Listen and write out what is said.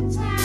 time.